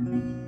You.